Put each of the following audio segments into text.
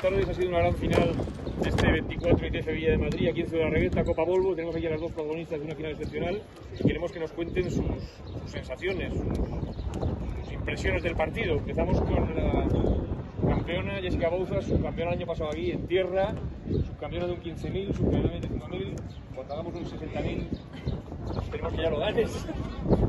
tardes. Ha sido una gran final de este 24 ITF Villa de Madrid, aquí en Ciudad Regueta, Copa Volvo. Tenemos aquí a las dos protagonistas de una final excepcional y queremos que nos cuenten sus, sus sensaciones, sus, sus impresiones del partido. Empezamos con la campeona Jessica Bouzas, subcampeona el año pasado aquí en tierra, subcampeona de un 15.000, subcampeona de 25.000, cuando hagamos un 60.000 esperemos que ya lo ganes.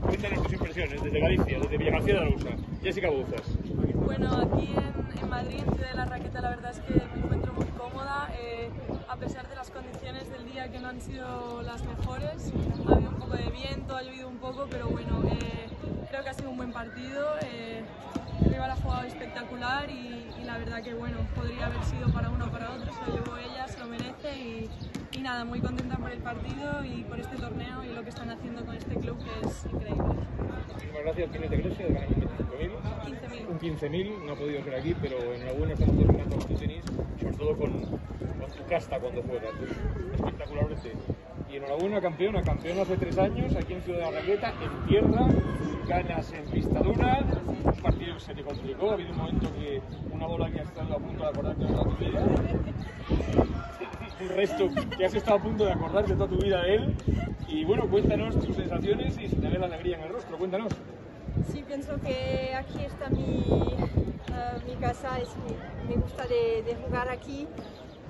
Cuéntanos tus impresiones desde Galicia, desde Villagarcía de Arousa. Jessica Bouzas. Bueno, aquí en, Madrid, de la Raqueta, la verdad es que me encuentro muy cómoda, eh, a pesar de las condiciones del día que no han sido las mejores. Ha habido un poco de viento, ha llovido un poco, pero bueno, eh, creo que ha sido un buen partido. Eh, el rival ha jugado espectacular y, y, la verdad que bueno, podría haber sido para uno o para otro, se lo llevó ella, se lo merece y, y nada, muy contenta por el partido y por este torneo y lo que están haciendo con este club que es increíble. Muchísimas gracias, tienes de Grecia, de ganar un 25.000. 15.000. Un 15.000, no ha podido ser aquí, pero enhorabuena, estamos con tu tenis, sobre todo con, con tu casta cuando juegas, es espectacularmente. Y enhorabuena, campeona, campeona hace tres años, aquí en Ciudad de la Raqueta, en tierra, ganas en pista dura, un partido que se te complicó, ha habido un momento que una bola que has estado a punto de acordarte toda tu vida, un resto que has estado a punto de acordarte toda tu vida de él, y bueno, cuéntanos tus sensaciones y si te ve la alegría en el rostro, cuéntanos. Sí, pienso que aquí está mi, uh, mi casa, es mi, me gusta de, de jugar aquí.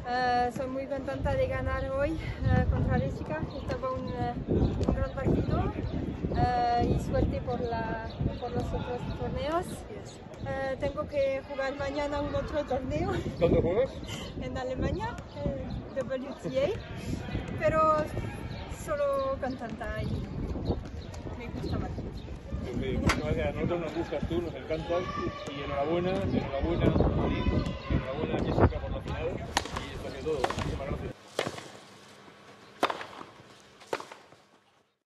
Uh, soy muy contenta de ganar hoy uh, contra Jessica, estaba un, un gran partido y suerte por, la, por los otros torneos. tengo que jugar mañana un otro torneo. ¿Dónde juegas? En Alemania, el WTA, pero solo contenta y me gusta más. A nosotros nos gustas tú, nos encantas y enhorabuena, enhorabuena